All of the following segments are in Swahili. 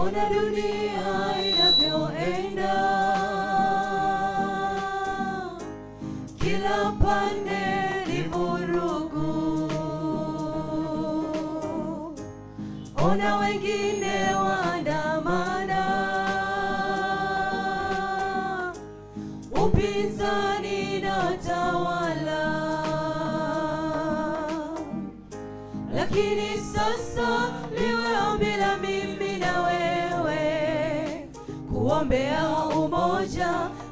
ona dunia inavyoenda, kila pande ni vurugu. Ona wengine waandamana, upinzani na tawala. Lakini sasa liwe ombi mimi kuombea umoja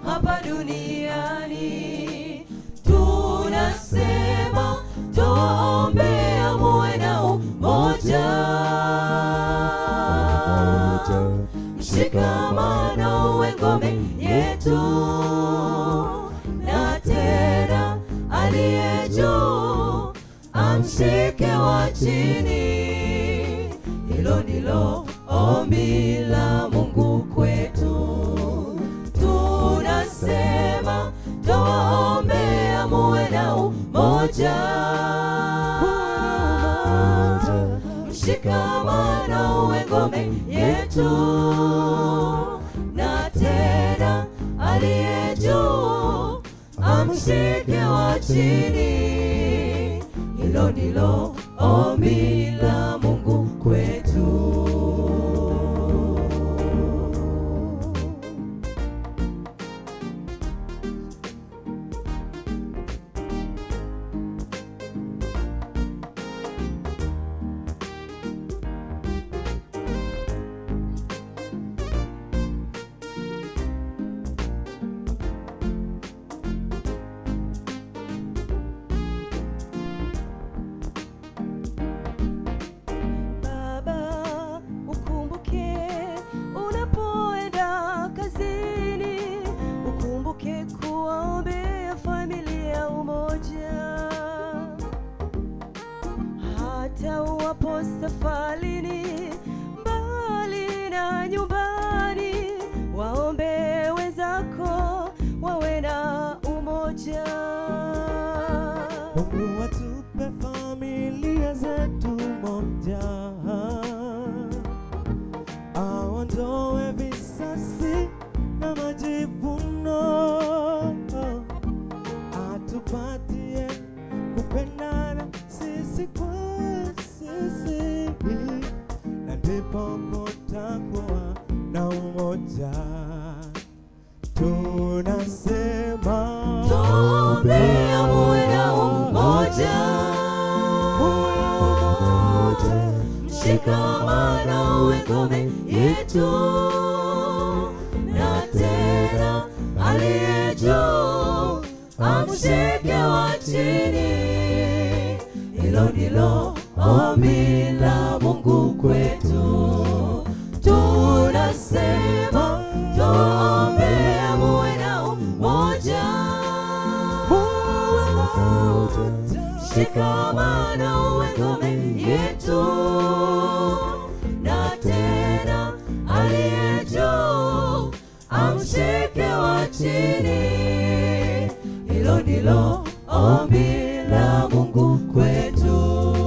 hapa duniani. Tunasema tuombea muwe na umoja, mshikamano uwe ngome yetu, na tena aliye juu amshike wa chini. Hilo ndilo ombi la Mungu kwetu. Muwe na umoja, mshikamano uwe ngome yetu, na tena aliye juu amshike wa chini. Hilo ndilo ombi uwapo safarini mbali na nyumbani, waombe wenzako wawe na umoja. Mungu atupe familia zetu moja, Tuombea muwe na umoja, mshikamano uwe ngome yetu, na tena aliye juu amshike wa chini. Hilo ndilo ombi la Mungu shikamano uwe ngome yetu, na tena aliye juu amshike wa chini. Hilo ndilo ombi la Mungu kwetu.